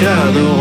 shadow